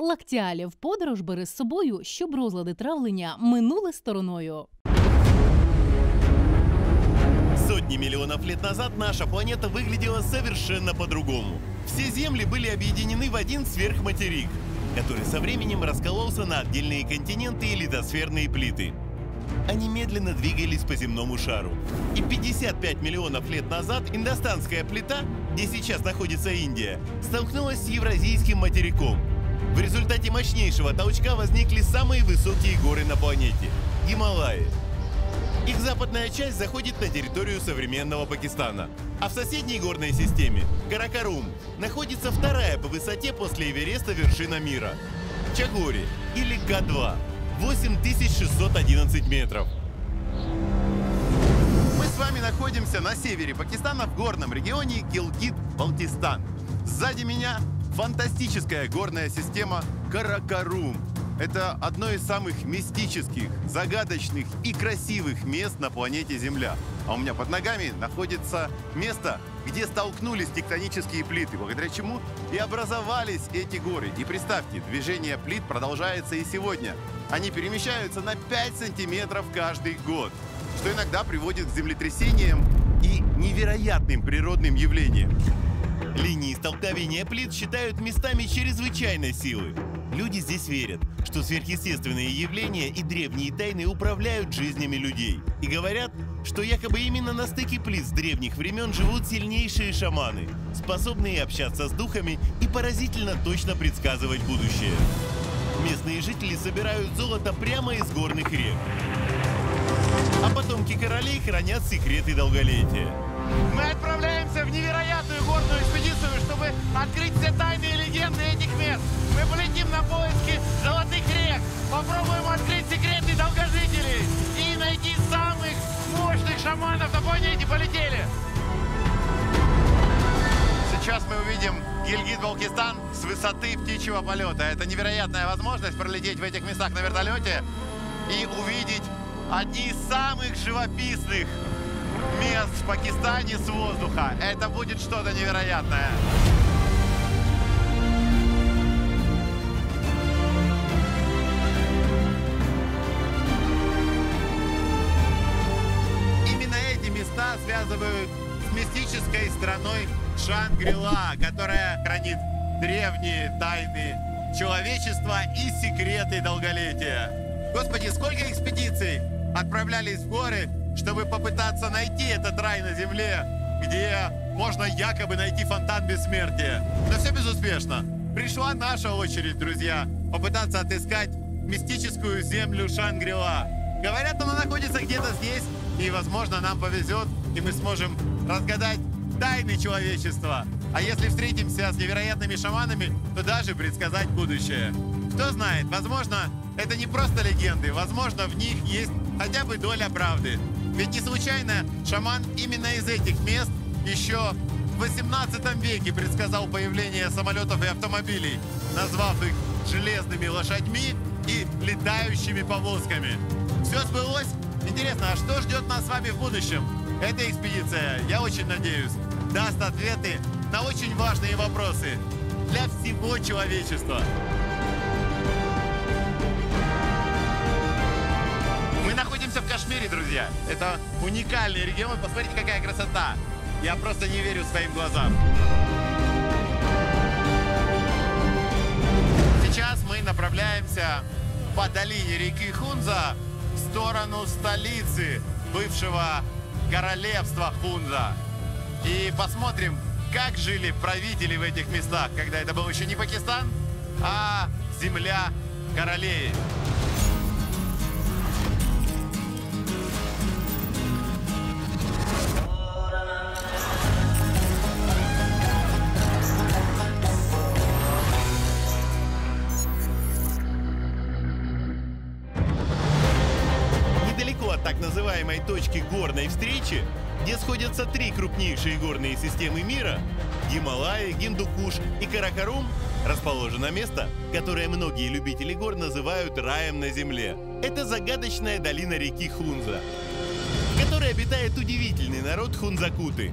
Лактіалі в подорож бери з собою, щоб розлади травлення минули стороною. Сотни миллионов лет назад наша планета выглядела совершенно по-другому. Все Земли были объединены в один сверхматерик, который со временем раскололся на отдельные континенты и литосферные плиты. Они медленно двигались по земному шару. И 55 миллионов лет назад индостанская плита, где сейчас находится Индия, столкнулась с Евразийским материком. В результате мощнейшего толчка возникли самые высокие горы на планете – Гималаи. Их западная часть заходит на территорию современного Пакистана. А в соседней горной системе, Каракарум, находится вторая по высоте после Эвереста вершина мира – Чагори или К2 – 8611 метров. Мы с вами находимся на севере Пакистана в горном регионе Гилгит-Балтистан. Сзади меня фантастическая горная система Каракарум. Это одно из самых мистических, загадочных и красивых мест на планете Земля. А у меня под ногами находится место, где столкнулись тектонические плиты, благодаря чему и образовались эти горы. И представьте, движение плит продолжается и сегодня. Они перемещаются на 5 сантиметров каждый год, что иногда приводит к землетрясениям и невероятным природным явлениям. Столкновения плит считают местами чрезвычайной силы. Люди здесь верят, что сверхъестественные явления и древние тайны управляют жизнями людей. И говорят, что якобы именно на стыке плит с древних времен живут сильнейшие шаманы, способные общаться с духами и поразительно точно предсказывать будущее. Местные жители собирают золото прямо из горных рек. А потомки королей хранят секреты долголетия. Мы отправляемся в невероятную горную экспедицию, чтобы открыть все тайны и легенды этих мест. Мы полетим на поиски золотых рек, попробуем открыть секреты долгожителей и найти самых мощных шаманов на планете. Полетели! Сейчас мы увидим Гильгит-Балкистан с высоты птичьего полета. Это невероятная возможность пролететь в этих местах на вертолете и увидеть одни из самых живописных мест в Пакистане с воздуха. Это будет что-то невероятное. Именно эти места связывают с мистической страной Шангрила, которая хранит древние тайны человечества и секреты долголетия. Господи, сколько экспедиций отправлялись в горы, чтобы попытаться найти этот рай на земле, где можно якобы найти фонтан бессмертия. Но все безуспешно. Пришла наша очередь, друзья, попытаться отыскать мистическую землю Шангрила. Говорят, она находится где-то здесь, и, возможно, нам повезет, и мы сможем разгадать тайны человечества. А если встретимся с невероятными шаманами, то даже предсказать будущее. Кто знает, возможно, это не просто легенды, возможно, в них есть хотя бы доля правды. Ведь не случайно шаман именно из этих мест еще в 18 веке предсказал появление самолетов и автомобилей, назвав их железными лошадьми и летающими повозками. Все сбылось? Интересно, а что ждет нас с вами в будущем? Эта экспедиция, я очень надеюсь, даст ответы на очень важные вопросы для всего человечества. Кашмире, друзья. Это уникальный регион. Посмотрите, какая красота. Я просто не верю своим глазам. Сейчас мы направляемся по долине реки Хунза в сторону столицы бывшего королевства Хунза. И посмотрим, как жили правители в этих местах, когда это был еще не Пакистан, а земля королей. Точки горной встречи, где сходятся три крупнейшие горные системы мира – Гималаи, Гиндукуш и Каракарум – расположено место, которое многие любители гор называют раем на земле. Это загадочная долина реки Хунза, в которой обитает удивительный народ хунзакуты.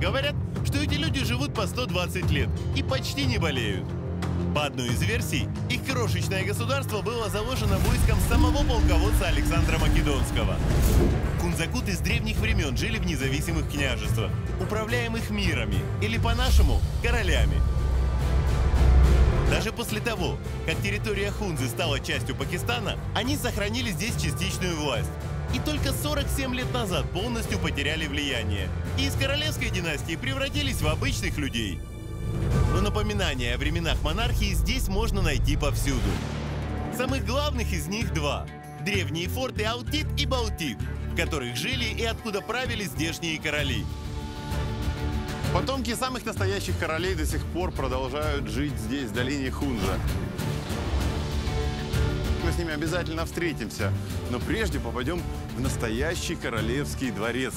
Говорят, что эти люди живут по 120 лет и почти не болеют. По одной из версий, их крошечное государство было заложено войском самого полководца Александра Македонского. Кунзакуты с древних времен жили в независимых княжествах, управляемых мирами, или по-нашему, королями. Даже после того, как территория Хунзы стала частью Пакистана, они сохранили здесь частичную власть. И только 47 лет назад полностью потеряли влияние. И из королевской династии превратились в обычных людей. Но напоминания о временах монархии здесь можно найти повсюду. Самых главных из них два. Древние форты Аутит и Баутит, в которых жили и откуда правили здешние короли. Потомки самых настоящих королей до сих пор продолжают жить здесь, в долине Хунза. Мы с ними обязательно встретимся, но прежде попадем в настоящий королевский дворец.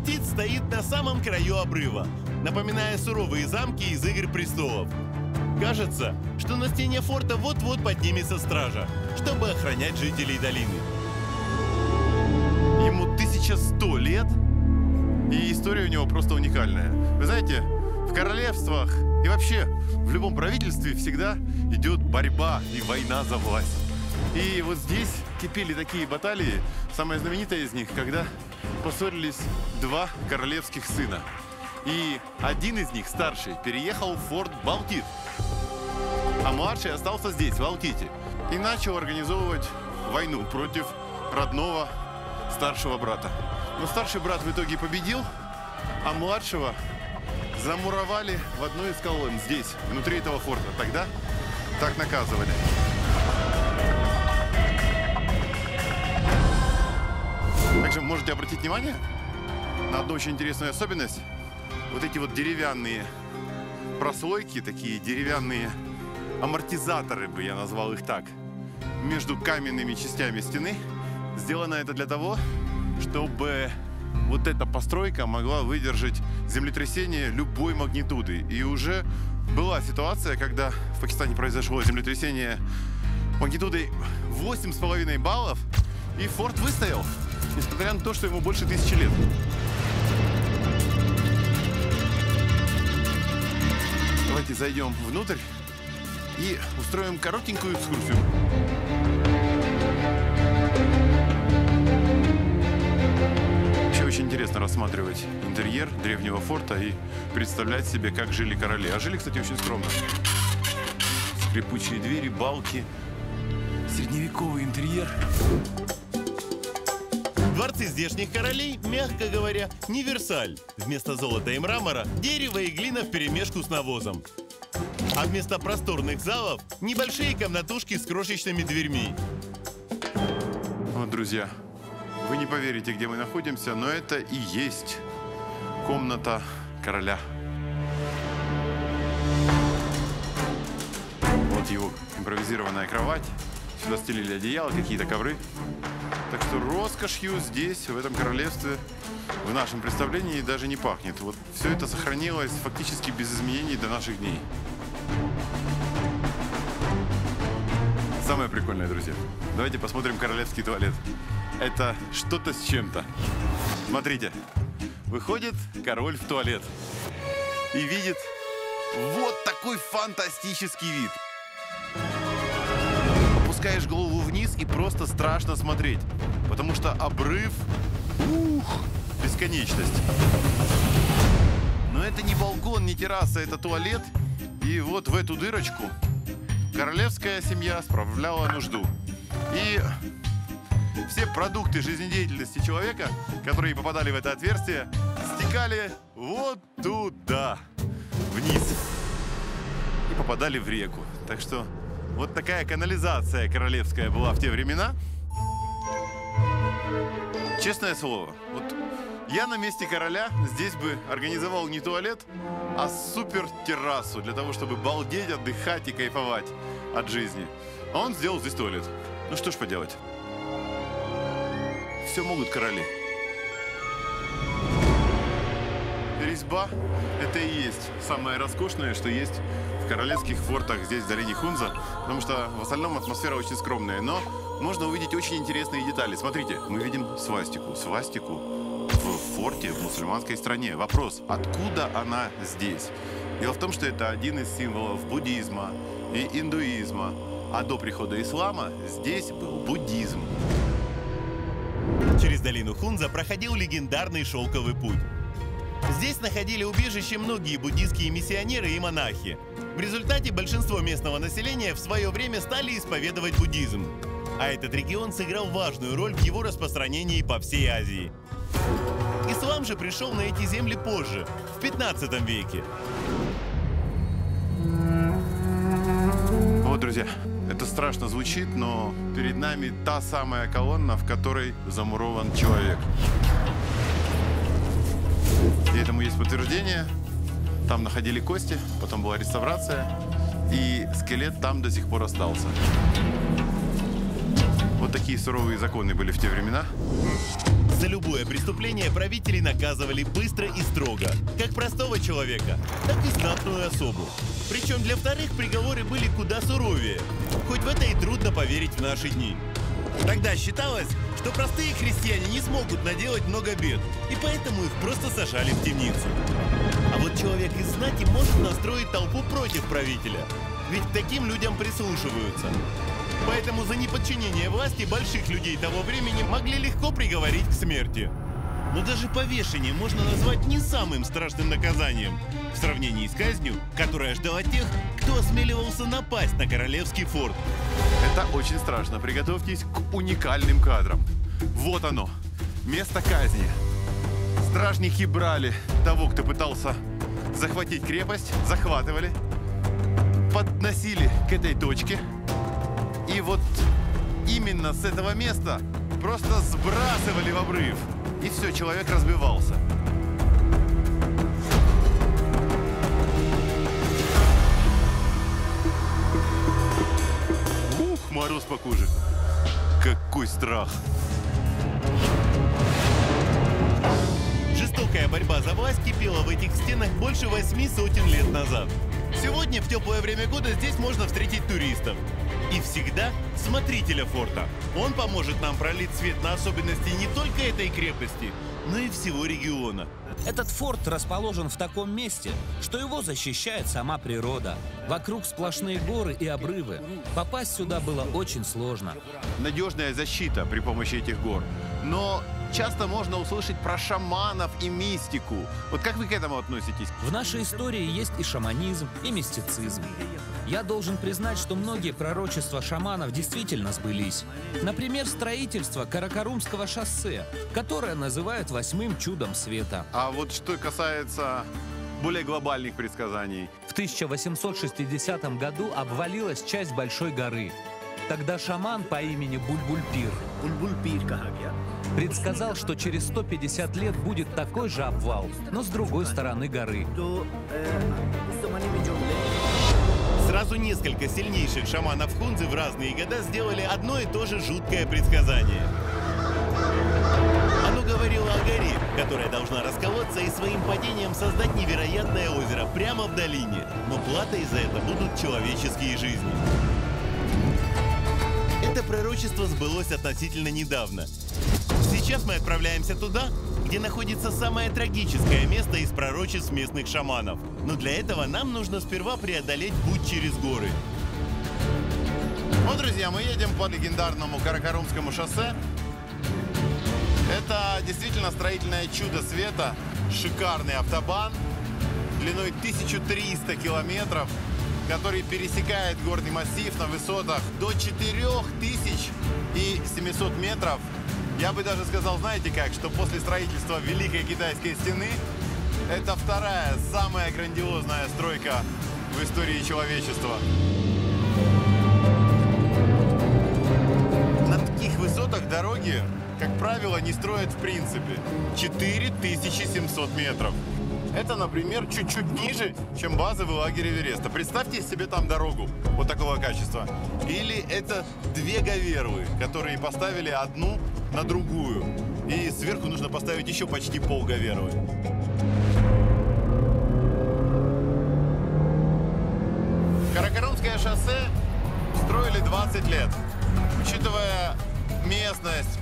Аутит стоит на самом краю обрыва, напоминая суровые замки из «Игр престолов». Кажется, что на стене форта вот-вот поднимется стража, чтобы охранять жителей долины. Ему 1100 лет, и история у него просто уникальная. Вы знаете, в королевствах и вообще в любом правительстве всегда идет борьба и война за власть. И вот здесь кипели такие баталии. Самая знаменитая из них, когда поссорились два королевских сына. И один из них, старший, переехал в форт Балтит. А младший остался здесь, в Алтите. И начал организовывать войну против родного старшего брата. Но старший брат в итоге победил, а младшего замуровали в одной из колонн здесь, внутри этого форта. Тогда так наказывали. Также можете обратить внимание на одну очень интересную особенность. Вот эти вот деревянные прослойки, такие деревянные амортизаторы, бы я назвал их так, между каменными частями стены. Сделано это для того, чтобы вот эта постройка могла выдержать землетрясение любой магнитуды. И уже была ситуация, когда в Пакистане произошло землетрясение магнитудой 8,5 баллов, и форт выстоял, несмотря на то, что ему больше тысячи лет. Давайте зайдем внутрь и устроим коротенькую экскурсию. Вообще очень интересно рассматривать интерьер древнего форта и представлять себе, как жили короли. А жили, кстати, очень скромно. Скрипучие двери, балки, средневековый интерьер. Дворцы здешних королей, мягко говоря, не Версаль. Вместо золота и мрамора – дерево и глина вперемешку с навозом. А вместо просторных залов – небольшие комнатушки с крошечными дверьми. Вот, друзья, вы не поверите, где мы находимся, но это и есть комната короля. Вот его импровизированная кровать. Сюда стелили одеяло, какие-то ковры. Так что роскошью здесь, в этом королевстве, в нашем представлении даже не пахнет. Вот все это сохранилось фактически без изменений до наших дней. Самое прикольное, друзья. Давайте посмотрим королевский туалет. Это что-то с чем-то. Смотрите. Выходит король в туалет и видит вот такой фантастический вид. Опускаешь голову и просто страшно смотреть, потому что обрыв, ух, бесконечность. Но это не балкон, не терраса, это туалет. И вот в эту дырочку королевская семья справляла нужду. И все продукты жизнедеятельности человека, которые попадали в это отверстие, стекали вот туда, вниз. И попадали в реку. Так что вот такая канализация королевская была в те времена. Честное слово, вот я на месте короля здесь бы организовал не туалет, а супер террасу для того, чтобы балдеть, отдыхать и кайфовать от жизни. А он сделал здесь туалет. Ну что ж поделать. Все могут короли. Резьба – это и есть самое роскошное, что есть королевских фортах здесь, в долине Хунза, потому что в остальном атмосфера очень скромная, но можно увидеть очень интересные детали. Смотрите, мы видим свастику. Свастику в форте в мусульманской стране. Вопрос, откуда она здесь? Дело в том, что это один из символов буддизма и индуизма. А до прихода ислама здесь был буддизм. Через долину Хунза проходил легендарный шелковый путь. Здесь находили убежище многие буддийские миссионеры и монахи. В результате большинство местного населения в свое время стали исповедовать буддизм. А этот регион сыграл важную роль в его распространении по всей Азии. Ислам же пришел на эти земли позже, в 15 веке. Вот, друзья, это страшно звучит, но перед нами та самая колонна, в которой замурован человек. И этому есть подтверждение. Там находили кости, потом была реставрация, и скелет там до сих пор остался. Вот такие суровые законы были в те времена. За любое преступление правители наказывали быстро и строго, как простого человека, так и знатную особу. Причем для вторых приговоры были куда суровее, хоть в это и трудно поверить в наши дни. Тогда считалось, что простые крестьяне не смогут наделать много бед, и поэтому их просто сажали в темницу. А вот человек из знати может настроить толпу против правителя, ведь таким людям прислушиваются. Поэтому за неподчинение власти больших людей того времени могли легко приговорить к смерти. Но даже повешение можно назвать не самым страшным наказанием в сравнении с казнью, которая ждала тех, кто осмеливался напасть на королевский форт. Это очень страшно. Приготовьтесь к уникальным кадрам. Вот оно, место казни. Стражники брали того, кто пытался захватить крепость, захватывали, подносили к этой точке. И вот именно с этого места просто сбрасывали в обрыв. И все, человек разбивался. Мороз по коже. Какой страх. Жестокая борьба за власть кипела в этих стенах больше восьми сотен лет назад. Сегодня, в теплое время года, здесь можно встретить туристов. И всегда смотрителя форта. Он поможет нам пролить свет на особенности не только этой крепости, но и всего региона. Этот форт расположен в таком месте, что его защищает сама природа. Вокруг сплошные горы и обрывы. Попасть сюда было очень сложно. Надежная защита при помощи этих гор. Но часто можно услышать про шаманов и мистику. Вот как вы к этому относитесь? В нашей истории есть и шаманизм, и мистицизм. Я должен признать, что многие пророчества шаманов действительно сбылись. Например, строительство Каракарумского шоссе, которое называют восьмым чудом света. А вот что касается более глобальных предсказаний. В 1860 году обвалилась часть Большой горы. Тогда шаман по имени Бульбульпир предсказал, что через 150 лет будет такой же обвал, но с другой стороны горы. Сразу несколько сильнейших шаманов Хунзы в разные года сделали одно и то же жуткое предсказание. Оно говорило о горе, которая должна расколоться и своим падением создать невероятное озеро прямо в долине. Но платой за это будут человеческие жизни. Это пророчество сбылось относительно недавно. Сейчас мы отправляемся туда, где находится самое трагическое место из пророчеств местных шаманов. Но для этого нам нужно сперва преодолеть путь через горы. Ну, друзья, мы едем по легендарному Каракарумскому шоссе. Это действительно строительное чудо света. Шикарный автобан длиной 1300 километров, который пересекает горный массив на высотах до 4700 метров. Я бы даже сказал, знаете как, что после строительства Великой Китайской стены это вторая, самая грандиозная стройка в истории человечества. На таких высотах дороги, как правило, не строят в принципе. 4700 метров. Это, например, чуть-чуть ниже, чем базовый лагерь Эвереста. Представьте себе там дорогу вот такого качества. Или это две гавервы, которые поставили одну на другую. И сверху нужно поставить еще почти пол гавервы. Каракарумское шоссе строили 20 лет. Учитывая местность,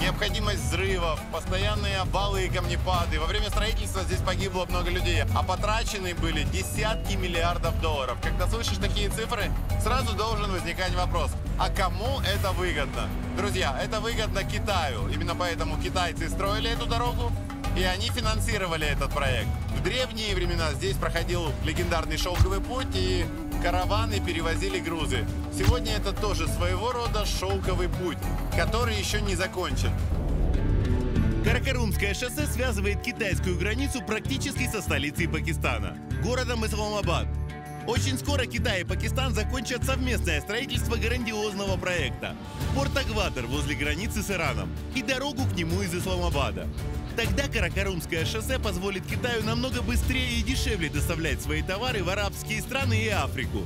необходимость взрывов, постоянные обвалы и камнепады. Во время строительства здесь погибло много людей, а потрачены были десятки миллиардов долларов. Когда слышишь такие цифры, сразу должен возникать вопрос, а кому это выгодно? Друзья, это выгодно Китаю. Именно поэтому китайцы строили эту дорогу, и они финансировали этот проект. В древние времена здесь проходил легендарный шелковый путь, и караваны перевозили грузы. Сегодня это тоже своего рода шелковый путь, который еще не закончен. Каракарумское шоссе связывает китайскую границу практически со столицей Пакистана, городом Исламабад. Очень скоро Китай и Пакистан закончат совместное строительство грандиозного проекта – порт Агватер возле границы с Ираном и дорогу к нему из Исламабада. Тогда Каракарумское шоссе позволит Китаю намного быстрее и дешевле доставлять свои товары в арабские страны и Африку.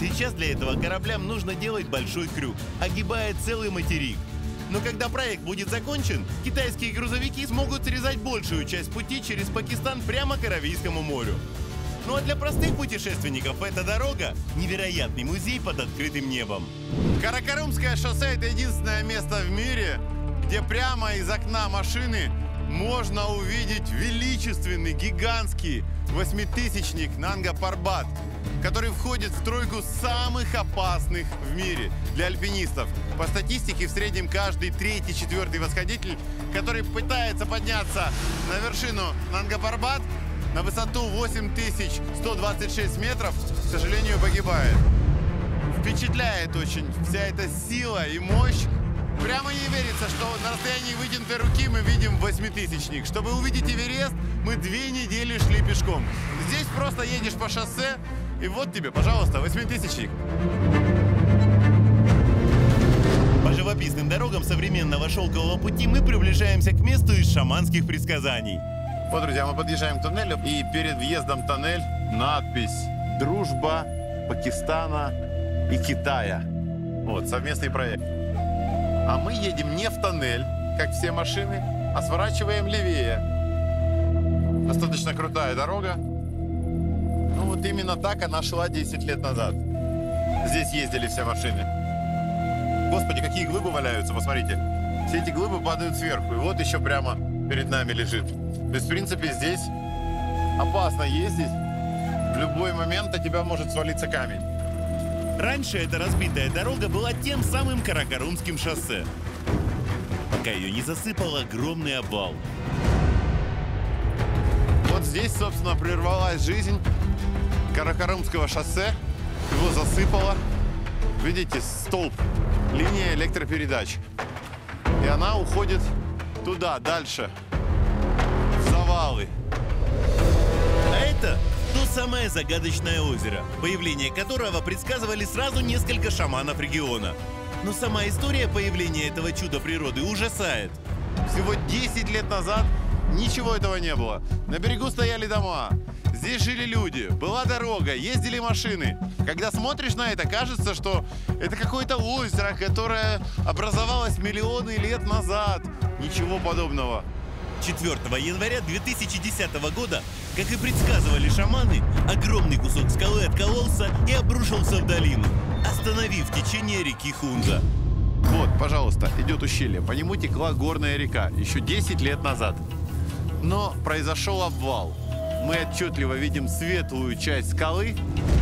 Сейчас для этого кораблям нужно делать большой крюк, огибая целый материк. Но когда проект будет закончен, китайские грузовики смогут срезать большую часть пути через Пакистан прямо к Аравийскому морю. Ну а для простых путешественников эта дорога – невероятный музей под открытым небом. Каракарумское шоссе – это единственное место в мире, где прямо из окна машины можно увидеть величественный, гигантский восьмитысячник Нанга Парбат, который входит в тройку самых опасных в мире для альпинистов. По статистике, в среднем каждый третий, четвертый восходитель, который пытается подняться на вершину Нанга Парбат на высоту 8126 метров, к сожалению, погибает. Впечатляет очень вся эта сила и мощь. Прямо не верится, что на расстоянии вытянутой руки мы видим восьмитысячник. Чтобы увидеть Эверест, мы две недели шли пешком. Здесь просто едешь по шоссе, и вот тебе, пожалуйста, восьмитысячник. По живописным дорогам современного шелкового пути мы приближаемся к месту из шаманских предсказаний. Вот, друзья, мы подъезжаем к туннелю, и перед въездом в тоннель надпись «Дружба Пакистана и Китая». Вот, совместный проект. А мы едем не в тоннель, как все машины, а сворачиваем левее. Достаточно крутая дорога. Ну вот именно так она шла 10 лет назад. Здесь ездили все машины. Господи, какие глыбы валяются, посмотрите. Все эти глыбы падают сверху, и вот еще прямо перед нами лежит. То есть, в принципе, здесь опасно ездить. В любой момент от тебя может свалиться камень. Раньше эта разбитая дорога была тем самым Каракарумским шоссе, пока ее не засыпал огромный обвал. Вот здесь, собственно, прервалась жизнь Каракарумского шоссе. Его засыпало. Видите, столб, линия электропередач. И она уходит туда, дальше, самое загадочное озеро, появление которого предсказывали сразу несколько шаманов региона. Но сама история появления этого чуда природы ужасает. Всего 10 лет назад ничего этого не было. На берегу стояли дома. Здесь жили люди, была дорога, ездили машины. Когда смотришь на это, кажется, что это какое-то озеро, которое образовалось миллионы лет назад. Ничего подобного. 4 января 2010 года, как и предсказывали шаманы, огромный кусок скалы откололся и обрушился в долину, остановив течение реки Хунза. Вот, пожалуйста, идет ущелье. По нему текла горная река еще 10 лет назад. Но произошел обвал. Мы отчетливо видим светлую часть скалы.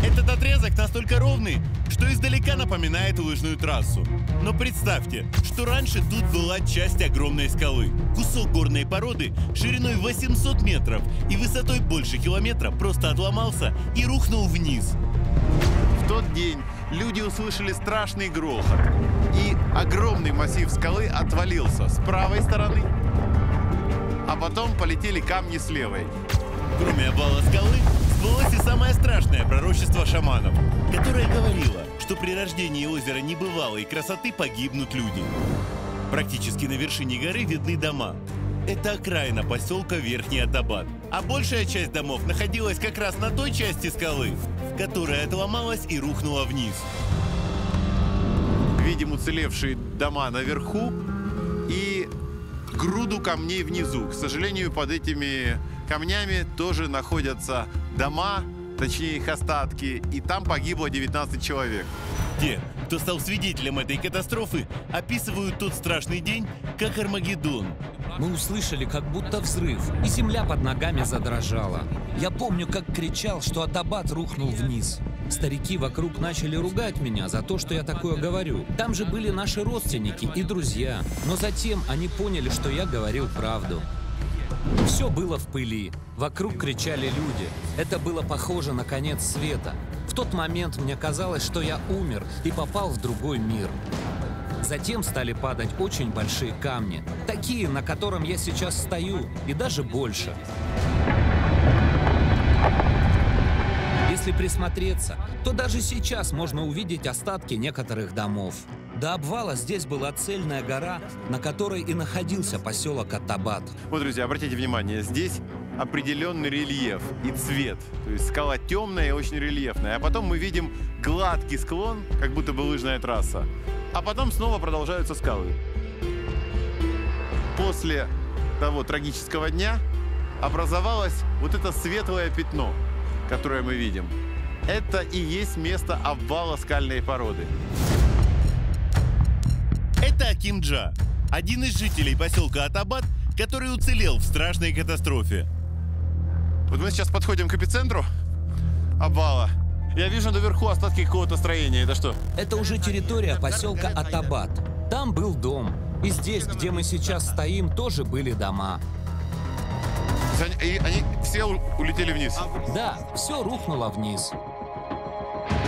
Этот отрезок настолько ровный, что издалека напоминает лыжную трассу. Но представьте, что раньше тут была часть огромной скалы. Кусок горной породы шириной 800 метров и высотой больше километра просто отломался и рухнул вниз. В тот день люди услышали страшный грохот. И огромный массив скалы отвалился с правой стороны, а потом полетели камни с левой. Кроме обвала скалы, сбылось и самое страшное пророчество шаманов, которое говорило, что при рождении озера небывалой красоты погибнут люди. Практически на вершине горы видны дома. Это окраина поселка Верхний Атабад. А большая часть домов находилась как раз на той части скалы, которая отломалась и рухнула вниз. Видим уцелевшие дома наверху и груду камней внизу. К сожалению, под этими камнями тоже находятся дома, точнее их остатки, и там погибло 19 человек. Те, кто стал свидетелем этой катастрофы, описывают тот страшный день как Армагеддон. Мы услышали как будто взрыв, и земля под ногами задрожала. Я помню, как кричал, что Атабат рухнул вниз. Старики вокруг начали ругать меня за то, что я такое говорю. Там же были наши родственники и друзья. Но затем они поняли, что я говорил правду. Все было в пыли. Вокруг кричали люди. Это было похоже на конец света. В тот момент мне казалось, что я умер и попал в другой мир. Затем стали падать очень большие камни. Такие, на котором я сейчас стою, и даже больше. Если присмотреться, то даже сейчас можно увидеть остатки некоторых домов. До обвала здесь была цельная гора, на которой и находился поселок Атабат. Вот, друзья, обратите внимание, здесь определенный рельеф и цвет. То есть скала темная и очень рельефная. А потом мы видим гладкий склон, как будто бы лыжная трасса. А потом снова продолжаются скалы. После того трагического дня образовалось вот это светлое пятно, которое мы видим. Это и есть место обвала скальной породы. Это Акимджа, один из жителей поселка Атабат, который уцелел в страшной катастрофе. Вот мы сейчас подходим к эпицентру обвала. Я вижу наверху остатки какого-то строения. Это что? Это уже территория поселка Атабат. Там был дом. И здесь, где мы сейчас стоим, тоже были дома. И они все улетели вниз. Да, все рухнуло вниз.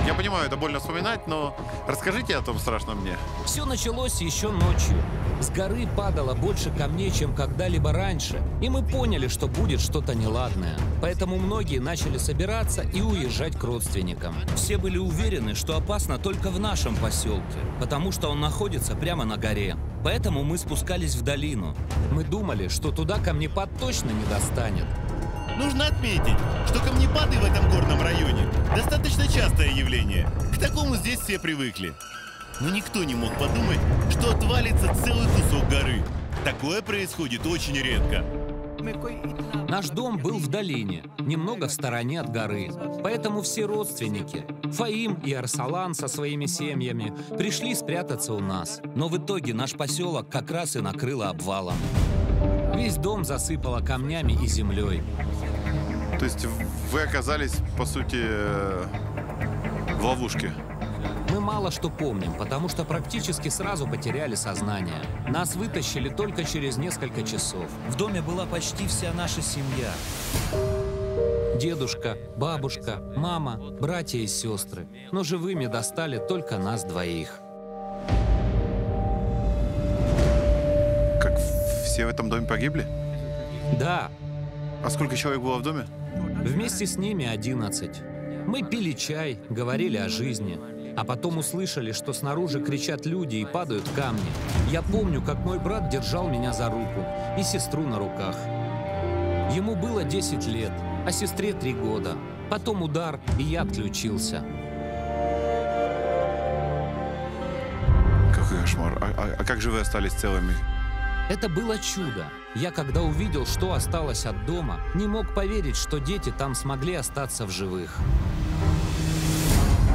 Я понимаю, это больно вспоминать, но расскажите о том страшном дне. Все началось еще ночью. С горы падало больше камней, чем когда-либо раньше, и мы поняли, что будет что-то неладное. Поэтому многие начали собираться и уезжать к родственникам. Все были уверены, что опасно только в нашем поселке, потому что он находится прямо на горе. Поэтому мы спускались в долину. Мы думали, что туда камнепад точно не достанет. Нужно отметить, что камнепады в этом горном районе достаточно частое явление. К такому здесь все привыкли. Но никто не мог подумать, что отвалится целый кусок горы. Такое происходит очень редко. Наш дом был в долине, немного в стороне от горы. Поэтому все родственники, Фаим и Арсалан со своими семьями, пришли спрятаться у нас. Но в итоге наш поселок как раз и накрыло обвалом. Весь дом засыпало камнями и землей. То есть вы оказались, по сути, в ловушке. Мы мало что помним, потому что практически сразу потеряли сознание. Нас вытащили только через несколько часов. В доме была почти вся наша семья. Дедушка, бабушка, мама, братья и сестры. Но живыми достали только нас двоих. Все в этом доме погибли? Да, А сколько человек было в доме? вместе с ними 11. Мы пили чай, говорили о жизни. А потом услышали, что снаружи кричат люди и падают камни. Я помню, как мой брат держал меня за руку и сестру на руках. Ему было 10 лет, а сестре 3 года. Потом удар, и я отключился. Какой кошмар. А, а- а как же вы остались целыми? Это было чудо. Я, когда увидел, что осталось от дома, не мог поверить, что дети там смогли остаться в живых.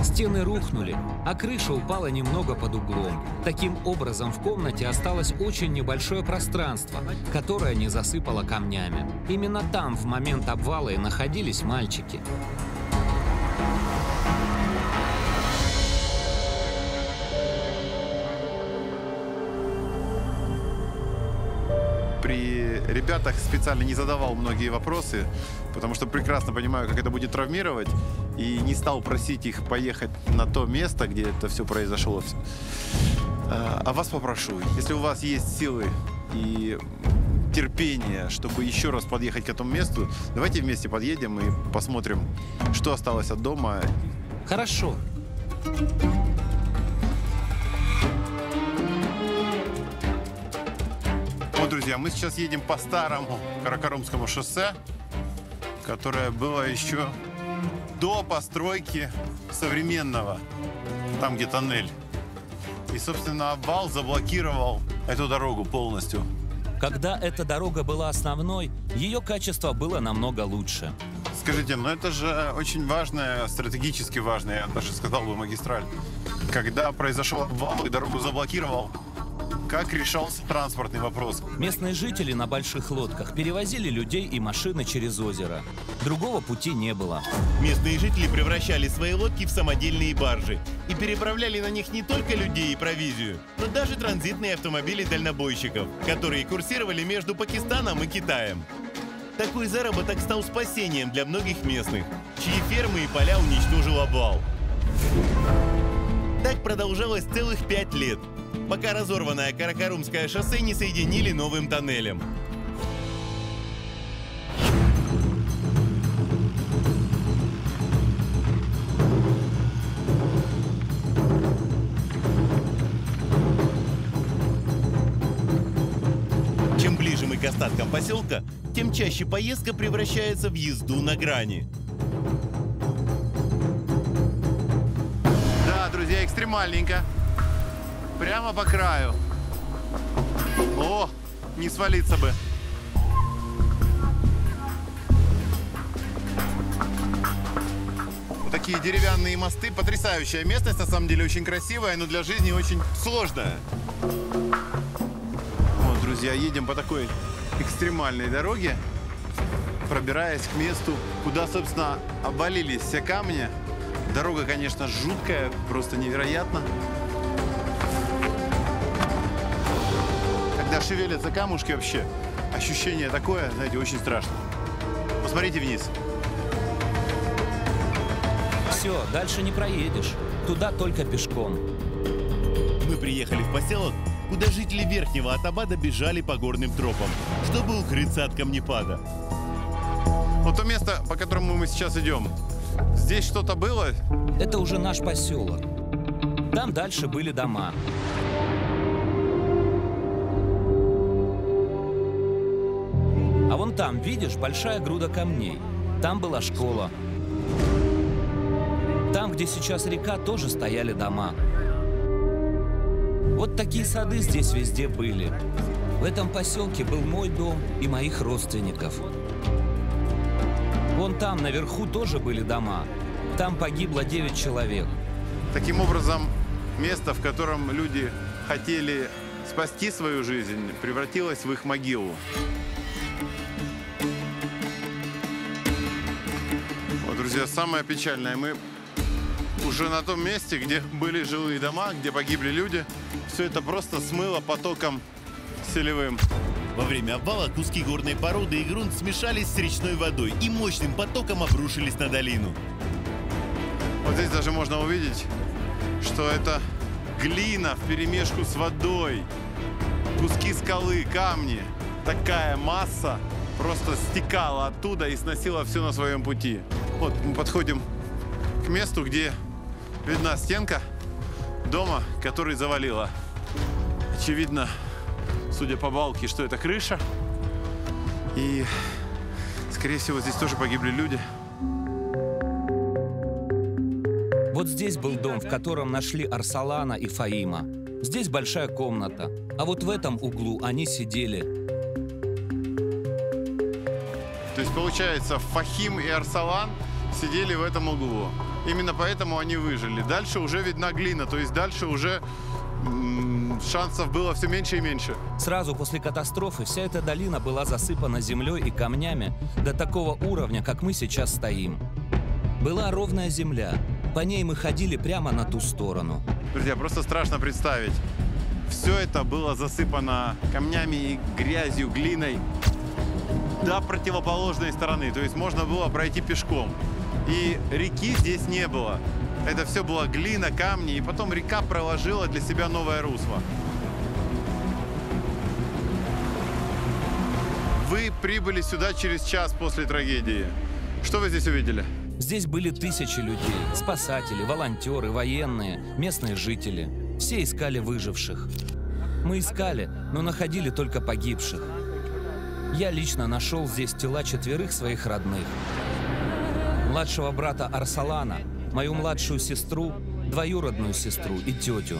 Стены рухнули, а крыша упала немного под углом. Таким образом, в комнате осталось очень небольшое пространство, которое не засыпало камнями. Именно там в момент обвала и находились мальчики. Ребятах специально не задавал многие вопросы, потому что прекрасно понимаю, как это будет травмировать, и не стал просить их поехать на то место, где это все произошло. А а вас попрошу, если у вас есть силы и терпение, чтобы еще раз подъехать к этому месту, давайте вместе подъедем и посмотрим, что осталось от дома. Хорошо. Вот, друзья, мы сейчас едем по старому Каракарумскому шоссе, которое было еще до постройки современного, там где тоннель. И, собственно, обвал заблокировал эту дорогу полностью. Когда эта дорога была основной, ее качество было намного лучше. Скажите, ну это же очень важная, стратегически важная, я даже сказал бы, магистраль. Когда произошел обвал и дорогу заблокировал, как решался транспортный вопрос? Местные жители на больших лодках перевозили людей и машины через озеро. Другого пути не было. Местные жители превращали свои лодки в самодельные баржи и переправляли на них не только людей и провизию, но даже транзитные автомобили дальнобойщиков, которые курсировали между Пакистаном и Китаем. Такой заработок стал спасением для многих местных, чьи фермы и поля уничтожил обвал. Так продолжалось целых пять лет, пока разорванное Каракарумское шоссе не соединили новым тоннелем. Чем ближе мы к остаткам поселка, тем чаще поездка превращается в езду на грани. Да, друзья, экстремальненько. Прямо по краю. О, не свалиться бы. Вот Такие деревянные мосты. Потрясающая местность, на самом деле очень красивая, но для жизни очень сложная. Вот, друзья, едем по такой экстремальной дороге, пробираясь к месту, куда, собственно, обвалились все камни. Дорога, конечно, жуткая, просто невероятно. Когда шевелятся камушки вообще, ощущение такое, знаете, очень страшно. Посмотрите вниз. Все, дальше не проедешь. Туда только пешком. Мы приехали в поселок, куда жители Верхнего Атабада бежали по горным тропам, чтобы укрыться от камнепада. Вот то место, по которому мы сейчас идем. Здесь что-то было? Это уже наш поселок. Там дальше были дома. Там, видишь, большая груда камней. Там была школа. Там, где сейчас река, тоже стояли дома. Вот такие сады здесь везде были. В этом поселке был мой дом и моих родственников. Вон там, наверху, тоже были дома. Там погибло 9 человек. Таким образом, место, в котором люди хотели спасти свою жизнь, превратилось в их могилу. Друзья, самое печальное, мы уже на том месте, где были жилые дома, где погибли люди, все это просто смыло потоком селевым. Во время обвала куски горной породы и грунт смешались с речной водой и мощным потоком обрушились на долину. Вот здесь даже можно увидеть, что это глина в перемешку с водой, куски скалы, камни. Такая масса просто стекала оттуда и сносила все на своем пути. Вот мы подходим к месту, где видна стенка дома, который завалило. Очевидно, судя по балке, что это крыша. И, скорее всего, здесь тоже погибли люди. Вот здесь был дом, в котором нашли Арсалана и Фаима. Здесь большая комната. А вот в этом углу они сидели. То есть, получается, Фахим и Арсалан сидели в этом углу. Именно поэтому они выжили. Дальше уже видна глина, то есть дальше уже шансов было все меньше и меньше. Сразу после катастрофы вся эта долина была засыпана землей и камнями до такого уровня, как мы сейчас стоим. Была ровная земля. По ней мы ходили прямо на ту сторону. Друзья, просто страшно представить. Все это было засыпано камнями и грязью, глиной до противоположной стороны. То есть можно было пройти пешком. И реки здесь не было. Это все было глина, камни, и потом река проложила для себя новое русло. Вы прибыли сюда через час после трагедии. Что вы здесь увидели? Здесь были тысячи людей. Спасатели, волонтеры, военные, местные жители. Все искали выживших. Мы искали, но находили только погибших. Я лично нашел здесь тела четверых своих родных. Младшего брата Арсалана, мою младшую сестру, двоюродную сестру и тетю.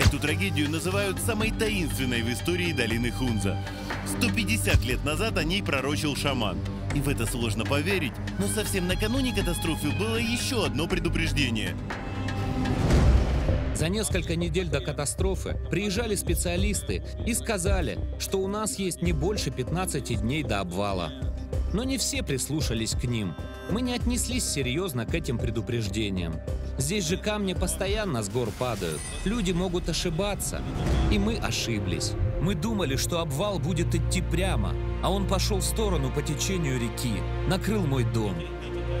Эту трагедию называют самой таинственной в истории долины Хунза. 150 лет назад о ней пророчил шаман. И в это сложно поверить, но совсем накануне катастрофы было еще одно предупреждение. За несколько недель до катастрофы приезжали специалисты и сказали, что у нас есть не больше 15 дней до обвала. Но не все прислушались к ним. Мы не отнеслись серьезно к этим предупреждениям. Здесь же камни постоянно с гор падают. Люди могут ошибаться. И мы ошиблись. Мы думали, что обвал будет идти прямо, а он пошел в сторону по течению реки, накрыл мой дом.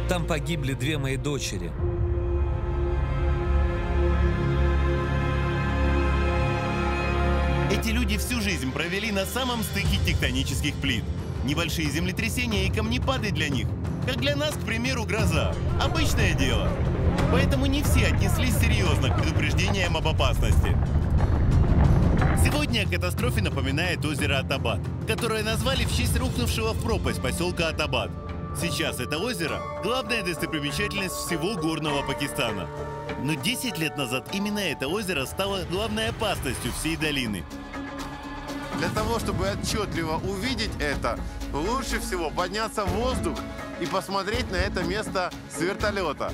Там погибли две мои дочери. Эти люди всю жизнь провели на самом стыке тектонических плит. Небольшие землетрясения и камнепады для них, как для нас, к примеру, гроза. Обычное дело. Поэтому не все отнеслись серьезно к предупреждениям об опасности. Сегодня о катастрофе напоминает озеро Атабад, которое назвали в честь рухнувшего в пропасть поселка Атабад. Сейчас это озеро – главная достопримечательность всего горного Пакистана. Но 10 лет назад именно это озеро стало главной опасностью всей долины. Для того, чтобы отчетливо увидеть это, лучше всего подняться в воздух и посмотреть на это место с вертолета.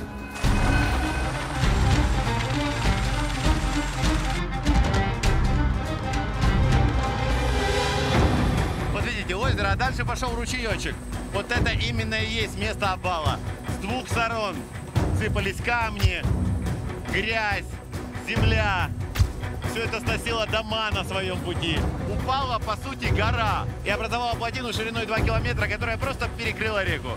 Вот видите, озеро, а дальше пошел ручеечек. Вот это именно и есть место обвала. С двух сторон сыпались камни, грязь, земля. Все это сносило дома на своем пути. Упала, по сути, гора и образовала плотину шириной 2 километра, которая просто перекрыла реку.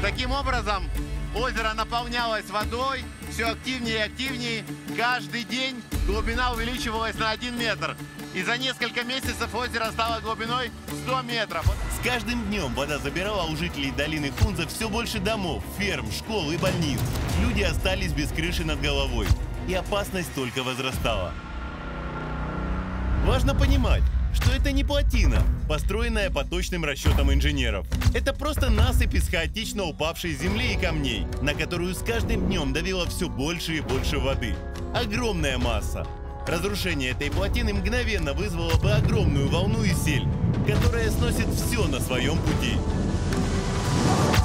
Таким образом, озеро наполнялось водой все активнее и активнее. Каждый день глубина увеличивалась на 1 метр. И за несколько месяцев озеро стало глубиной 100 метров. С каждым днем вода забирала у жителей долины Хунза все больше домов, ферм, школ и больниц. Люди остались без крыши над головой. И опасность только возрастала. Важно понимать, что это не плотина, построенная по точным расчетам инженеров. Это просто насыпь из хаотично упавшей земли и камней, на которую с каждым днем давило все больше и больше воды. Огромная масса. Разрушение этой плотины мгновенно вызвало бы огромную волну и сель, которая сносит все на своем пути.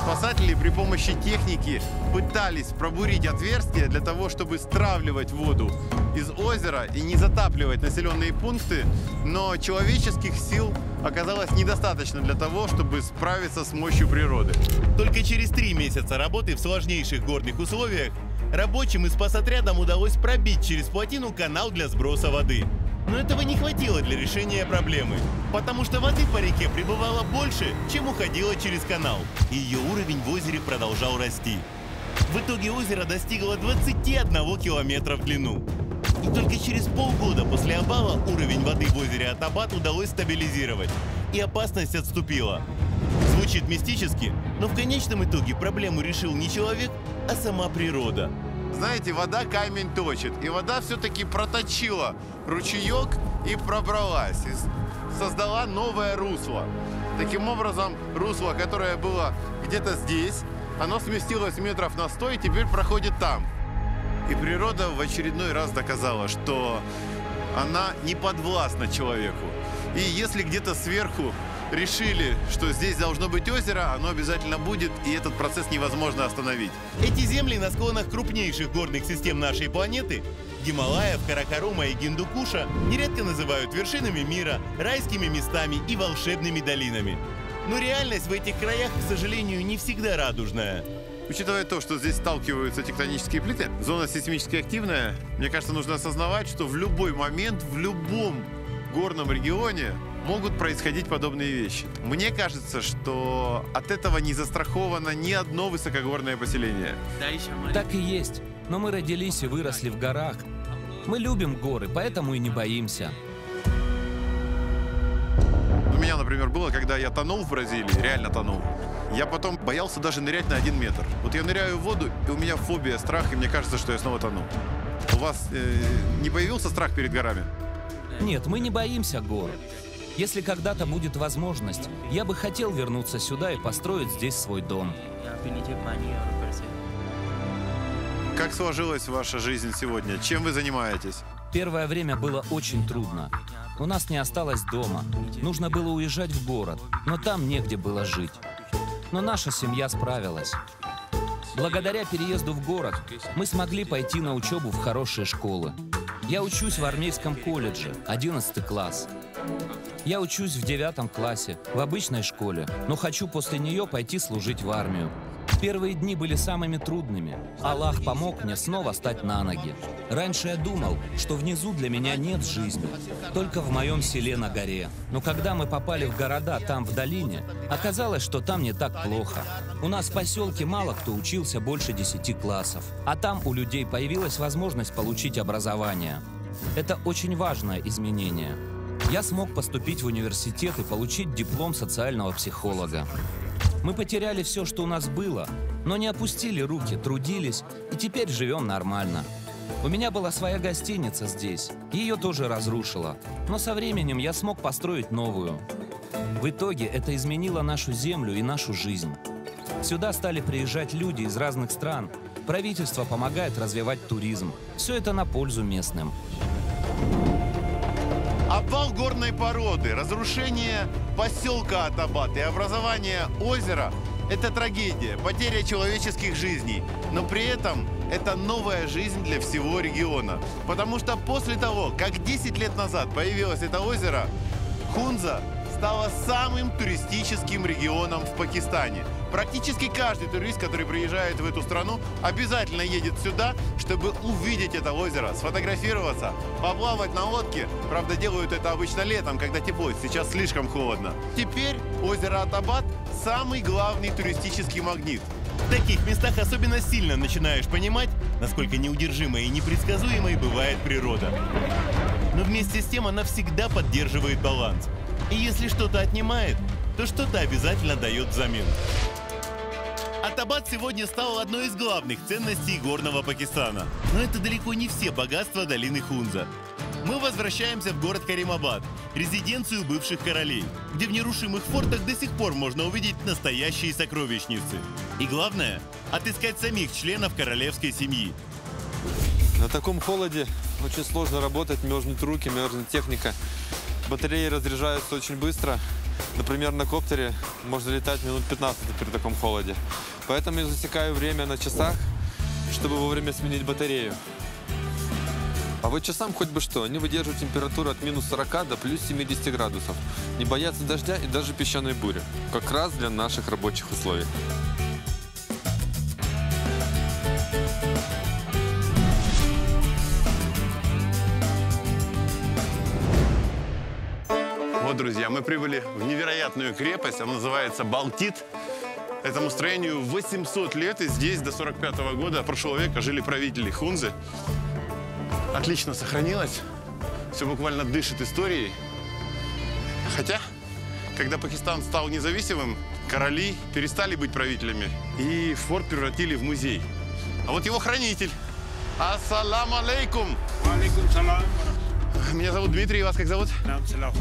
Спасатели при помощи техники пытались пробурить отверстие для того, чтобы стравливать воду из озера и не затапливать населенные пункты, но человеческих сил оказалось недостаточно для того, чтобы справиться с мощью природы. Только через три месяца работы в сложнейших горных условиях рабочим и спасотрядам удалось пробить через плотину канал для сброса воды. Но этого не хватило для решения проблемы, потому что воды по реке прибывало больше, чем уходило через канал, и ее уровень в озере продолжал расти. В итоге озеро достигло 21 километра в длину. И только через полгода после обвала уровень воды в озере Атабат удалось стабилизировать, и опасность отступила. Звучит мистически, но в конечном итоге проблему решил не человек, а сама природа. Знаете, вода камень точит, и вода все-таки проточила ручеек и пробралась, и создала новое русло. Таким образом, русло, которое было где-то здесь, оно сместилось метров на 100 и теперь проходит там. И природа в очередной раз доказала, что она не подвластна человеку. И если где-то сверху решили, что здесь должно быть озеро, оно обязательно будет, и этот процесс невозможно остановить. Эти земли на склонах крупнейших горных систем нашей планеты Гималаев, Каракарума и Гиндукуша нередко называют вершинами мира, райскими местами и волшебными долинами. Но реальность в этих краях, к сожалению, не всегда радужная. Учитывая то, что здесь сталкиваются тектонические плиты, зона сейсмически активная, мне кажется, нужно осознавать, что в любой момент, в любом горном регионе могут происходить подобные вещи. Мне кажется, что от этого не застраховано ни одно высокогорное поселение. Так и есть. Но мы родились и выросли в горах. Мы любим горы, поэтому и не боимся. У меня, например, было, когда я тонул в Бразилии, реально тонул. Я потом боялся даже нырять на один метр. Вот я ныряю в воду, и у меня фобия, страх, и мне кажется, что я снова тону. У вас э, не появился страх перед горами? Нет, мы не боимся гор. Если когда-то будет возможность, я бы хотел вернуться сюда и построить здесь свой дом. Как сложилась ваша жизнь сегодня? Чем вы занимаетесь? Первое время было очень трудно. У нас не осталось дома. Нужно было уезжать в город, но там негде было жить. Но наша семья справилась. Благодаря переезду в город мы смогли пойти на учебу в хорошие школы. Я учусь в армейском колледже, 11 класс. Я учусь в девятом классе, в обычной школе, но хочу после нее пойти служить в армию. Первые дни были самыми трудными. Аллах помог мне снова стать на ноги. Раньше я думал, что внизу для меня нет жизни, только в моем селе на горе. Но когда мы попали в города там в долине, оказалось, что там не так плохо. У нас в поселке мало кто учился больше 10 классов, а там у людей появилась возможность получить образование. Это очень важное изменение. Я смог поступить в университет и получить диплом социального психолога. Мы потеряли все, что у нас было, но не опустили руки, трудились и теперь живем нормально. У меня была своя гостиница здесь, ее тоже разрушила, но со временем я смог построить новую. В итоге это изменило нашу землю и нашу жизнь. Сюда стали приезжать люди из разных стран. Правительство помогает развивать туризм. Все это на пользу местным. Обвал горной породы, разрушение поселка Атабат и образование озера – это трагедия, потеря человеческих жизней. Но при этом это новая жизнь для всего региона. Потому что после того, как 10 лет назад появилось это озеро, Хунза стала самым туристическим регионом в Пакистане. Практически каждый турист, который приезжает в эту страну, обязательно едет сюда, чтобы увидеть это озеро, сфотографироваться, поплавать на лодке. Правда, делают это обычно летом, когда тепло, сейчас слишком холодно. Теперь озеро Атабад – самый главный туристический магнит. В таких местах особенно сильно начинаешь понимать, насколько неудержимой и непредсказуемой бывает природа. Но вместе с тем она всегда поддерживает баланс. И если что-то отнимает, то что-то обязательно дает взамен. Атабад сегодня стал одной из главных ценностей горного Пакистана. Но это далеко не все богатства долины Хунза. Мы возвращаемся в город Каримабад, резиденцию бывших королей, где в нерушимых фортах до сих пор можно увидеть настоящие сокровищницы. И главное, отыскать самих членов королевской семьи. На таком холоде очень сложно работать, мерзнут руки, мерзнет техника. Батареи разряжаются очень быстро. Например, на коптере можно летать минут 15 при таком холоде. Поэтому я засекаю время на часах, чтобы вовремя сменить батарею. А вот часам хоть бы что, они выдерживают температуру от минус 40 до плюс 70 градусов. Не боятся дождя и даже песчаной бури. Как раз для наших рабочих условий. Вот, друзья, мы прибыли в невероятную крепость. Она называется Балтит. Этому строению 800 лет, и здесь до 45 года прошлого века жили правители Хунзы. Отлично сохранилось. Все буквально дышит историей. Хотя, когда Пакистан стал независимым, короли перестали быть правителями, и форт превратили в музей. А вот его хранитель. Ассаламу алейкум! Меня зовут Дмитрий, вас как зовут?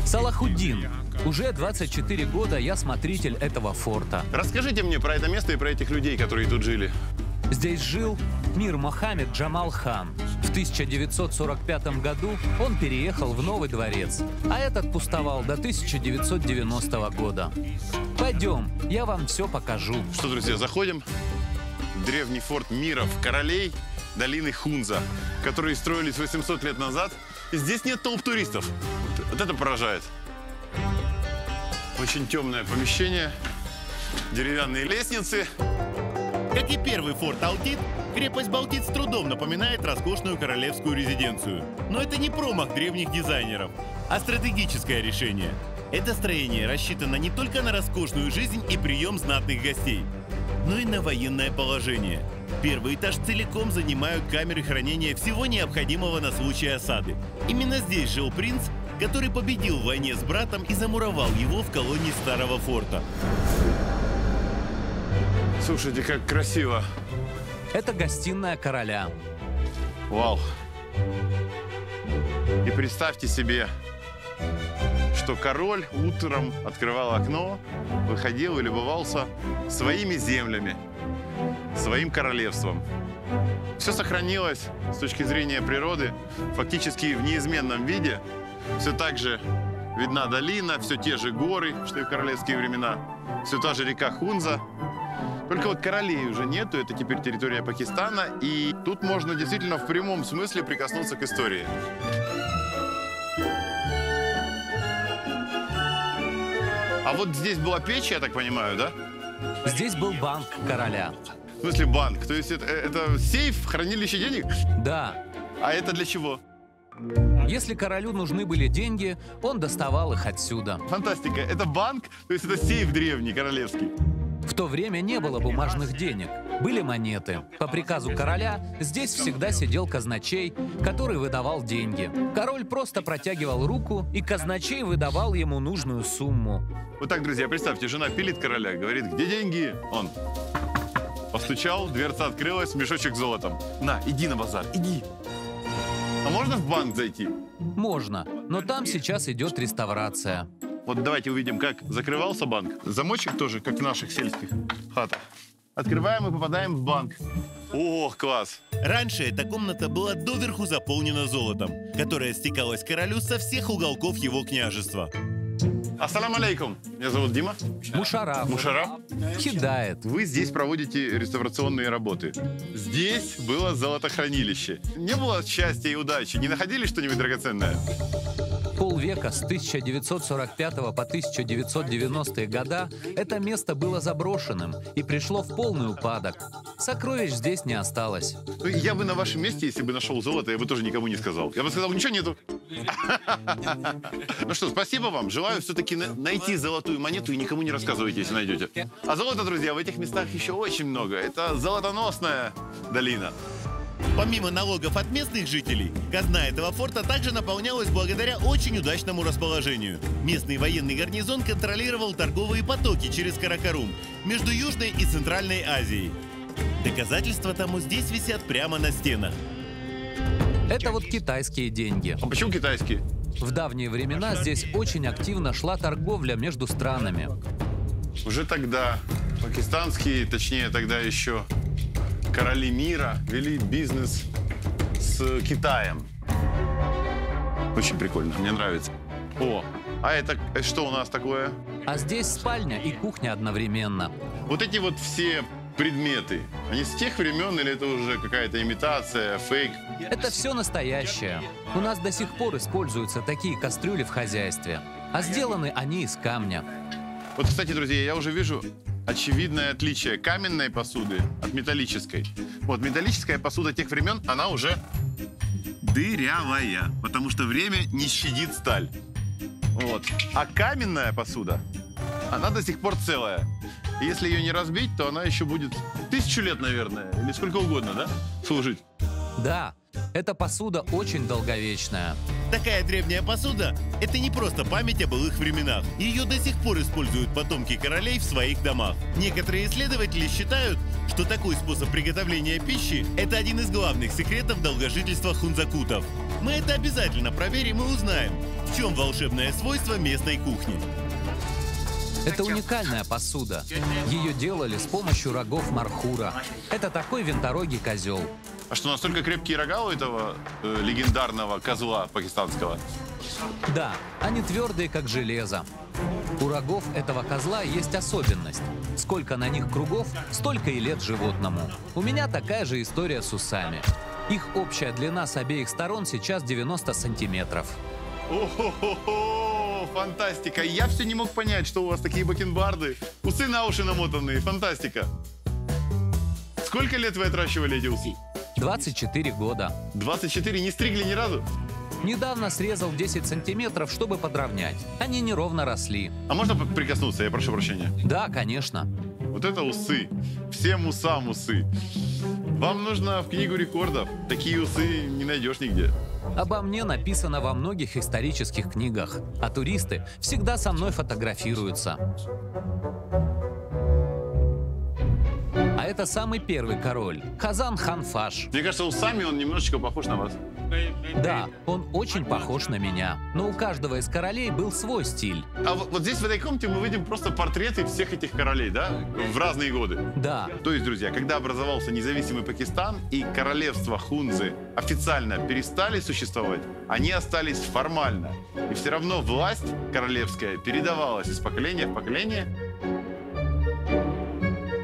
Салахуддин. Уже 24 года я смотритель этого форта. Расскажите мне про это место и про этих людей, которые тут жили. Здесь жил Мир Мохаммед Джамал хан. В 1945 году он переехал в новый дворец, а этот пустовал до 1990 года. Пойдем, я вам все покажу. Что, друзья, заходим. Древний форт миров, королей долины Хунза, которые строились 800 лет назад. Здесь нет толп туристов. Вот это поражает. Очень темное помещение, деревянные лестницы. Как и первый форт Алтит, крепость Балтит с трудом напоминает роскошную королевскую резиденцию. Но это не промах древних дизайнеров, а стратегическое решение. Это строение рассчитано не только на роскошную жизнь и прием знатных гостей, но и на военное положение. Первый этаж целиком занимают камеры хранения всего необходимого на случай осады. Именно здесь жил принц, который победил в войне с братом и замуровал его в колонии старого форта. Слушайте, как красиво. Это гостиная короля. Вау. И представьте себе, что король утром открывал окно, выходил и любовался своими землями, своим королевством. Все сохранилось с точки зрения природы фактически в неизменном виде. Все так же видна долина, все те же горы, что и в королевские времена, все та же река Хунза. Только вот королей уже нету, это теперь территория Пакистана, и тут можно действительно в прямом смысле прикоснуться к истории. А вот здесь была печь, я так понимаю, да? Здесь был банк короля. В смысле банк? То есть это, это сейф, хранилище денег? Да, А это для чего? если королю нужны были деньги, он доставал их отсюда. Фантастика. Это банк, то есть это сейф древний, королевский. В то время не было бумажных денег, были монеты. По приказу короля здесь всегда сидел казначей, который выдавал деньги. Король просто протягивал руку, и казначей выдавал ему нужную сумму. Вот так, друзья, представьте, жена пилит короля, говорит, где деньги? Он постучал, дверца открылась, мешочек с золотом. На, иди на базар, иди. А можно в банк зайти? Можно, но там сейчас идет реставрация. Вот давайте увидим, как закрывался банк. Замочек тоже, как в наших сельских хатах. Открываем и попадаем в банк. Ох, класс. Раньше эта комната была доверху заполнена золотом, которое стекалось королю со всех уголков его княжества. Ассаламу алейкум. Меня зовут Дима. Мушараф Мушараф. кидает. Вы здесь проводите реставрационные работы. Здесь было золотохранилище. Не было счастья и удачи? Не находили что-нибудь драгоценное? Полвека с 1945 по 1990 года это место было заброшенным и пришло в полный упадок. Сокровищ здесь не осталось. Я бы на вашем месте, если бы нашел золото, я бы тоже никому не сказал. Я бы сказал, ничего нету. Ну что, спасибо вам. Желаю все-таки найти золотую монету и никому не рассказывайте, если найдете. А золото, друзья, в этих местах еще очень много. Это золотоносная долина. Помимо налогов от местных жителей, казна этого форта также наполнялась благодаря очень удачному расположению. Местный военный гарнизон контролировал торговые потоки через Каракарум между Южной и Центральной Азией. Доказательства тому здесь висят прямо на стенах. Это вот китайские деньги. А почему китайские? В давние времена здесь очень активно шла торговля между странами. Уже тогда пакистанские, точнее тогда еще короли мира вели бизнес с Китаем. Очень прикольно, мне нравится. О, а это что у нас такое? А здесь спальня и кухня одновременно. Вот эти вот все предметы, они с тех времен или это уже какая-то имитация, фейк? Это все настоящее. У нас до сих пор используются такие кастрюли в хозяйстве. А сделаны они из камня. Вот, кстати, друзья, я уже вижу очевидное отличие каменной посуды от металлической. Вот металлическая посуда тех времен, она уже дырявая, потому что время не щадит сталь. Вот. А каменная посуда, она до сих пор целая. Если ее не разбить, то она еще будет тысячу лет, наверное, или сколько угодно, да, служить. Да, эта посуда очень долговечная. Такая древняя посуда – это не просто память о былых временах. Ее до сих пор используют потомки королей в своих домах. Некоторые исследователи считают, что такой способ приготовления пищи – это один из главных секретов долгожительства хунзакутов. Мы это обязательно проверим и узнаем, в чем волшебное свойство местной кухни. Это уникальная посуда. Ее делали с помощью рогов мархура. Это такой винторогий козел. А что, настолько крепкие рога у этого э, легендарного козла пакистанского? Да, они твердые, как железо. У рогов этого козла есть особенность. Сколько на них кругов, столько и лет животному. У меня такая же история с усами. Их общая длина с обеих сторон сейчас 90 сантиметров. О-хо-хо-хо! Фантастика! Я все не мог понять, что у вас такие бакенбарды. Усы на уши намотанные. Фантастика! Сколько лет вы отращивали эти усы? 24 года. 24? Не стригли ни разу? Недавно срезал 10 сантиметров, чтобы подровнять. Они неровно росли. А можно прикоснуться? Я прошу прощения. Да, конечно. Вот это усы. Всем усам усы. Вам нужно в книгу рекордов. Такие усы не найдешь нигде. Обо мне написано во многих исторических книгах, а туристы всегда со мной фотографируются. А это самый первый король, Хазан Ханфаш. Мне кажется, усами он немножечко похож на вас. Да, он очень похож на меня, но у каждого из королей был свой стиль. А вот, вот здесь, в этой комнате, мы видим просто портреты всех этих королей, да? В разные годы. Да, То есть, друзья, когда образовался независимый Пакистан и королевство Хунзы официально перестали существовать, они остались формально. И все равно власть королевская передавалась из поколения в поколение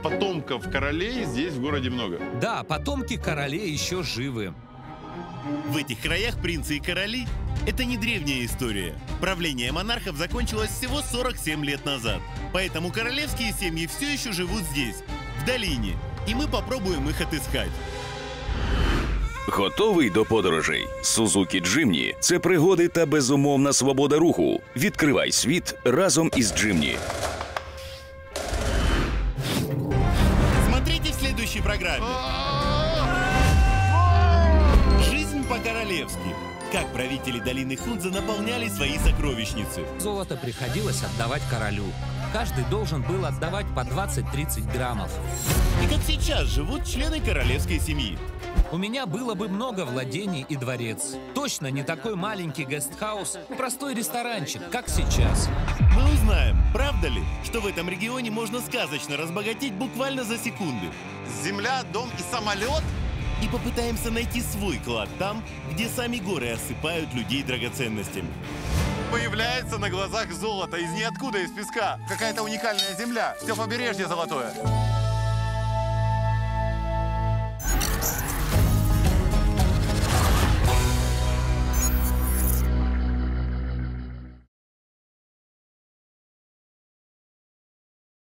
потомков королей здесь в городе много. Да, потомки королей еще живы. В этих краях принцы и короли – это не древняя история. Правление монархов закончилось всего 47 лет назад. Поэтому королевские семьи все еще живут здесь, в долине. И мы попробуем их отыскать. Готовий до подорожей? Suzuki Jimny – це пригоди та безумовна свобода руху. Відкривай світ разом із Jimny. Следующей программе. Жизнь по-королевски. Как правители долины Хунза наполняли свои сокровищницы. Золото приходилось отдавать королю. Каждый должен был отдавать по 20-30 граммов. И как сейчас живут члены королевской семьи. У меня было бы много владений и дворец. Точно не такой маленький гестхаус, простой ресторанчик, как сейчас. Мы узнаем, правда ли, что в этом регионе можно сказочно разбогатеть буквально за секунды. Земля, дом и самолет? И попытаемся найти свой клад там, где сами горы осыпают людей драгоценностями. Появляется на глазах золото из ниоткуда, из песка. Какая-то уникальная земля. Все побережье золотое.